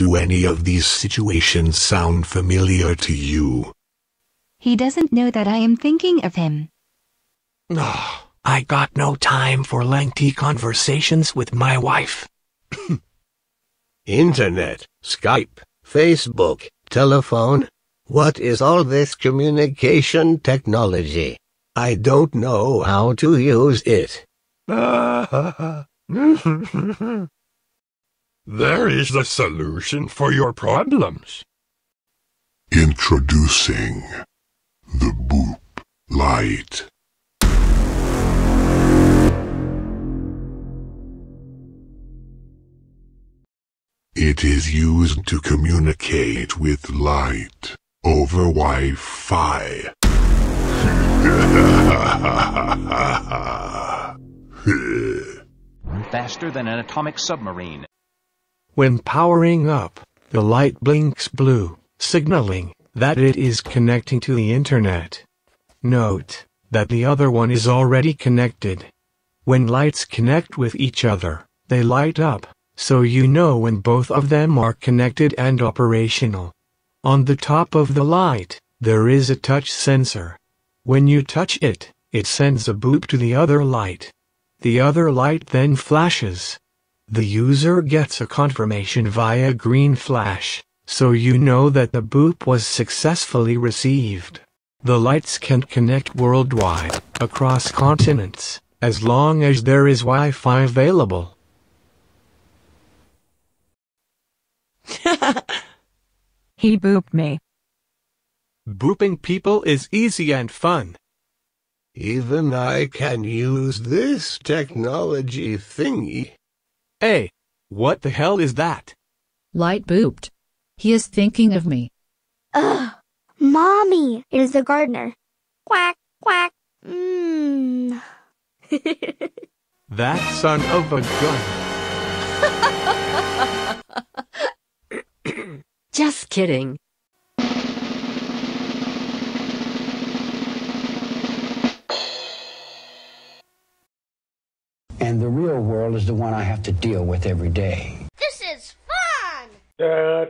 Do any of these situations sound familiar to you? He doesn't know that I am thinking of him. Oh, I got no time for lengthy conversations with my wife. Internet, Skype, Facebook, telephone. What is all this communication technology? I don't know how to use it. There is the solution for your problems. Introducing the Boop Light. It is used to communicate with light over Wi-Fi. Faster than an atomic submarine. When powering up, the light blinks blue, signaling that it is connecting to the internet. Note that the other one is already connected. When lights connect with each other, they light up, so you know when both of them are connected and operational. On the top of the light, there is a touch sensor. When you touch it, it sends a boop to the other light. The other light then flashes. The user gets a confirmation via green flash, so you know that the boop was successfully received. The lights can connect worldwide, across continents, as long as there is Wi-Fi available. He booped me. Booping people is easy and fun. Even I can use this technology thingy. Hey, what the hell is that? Light booped. He is thinking of me. Ugh. Mommy, it is the gardener. Quack, quack. Mmm. That son of a gun. Just kidding. Real world is the one I have to deal with every day. This is fun! One,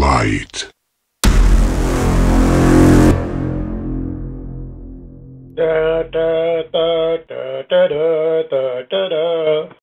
light. Da da da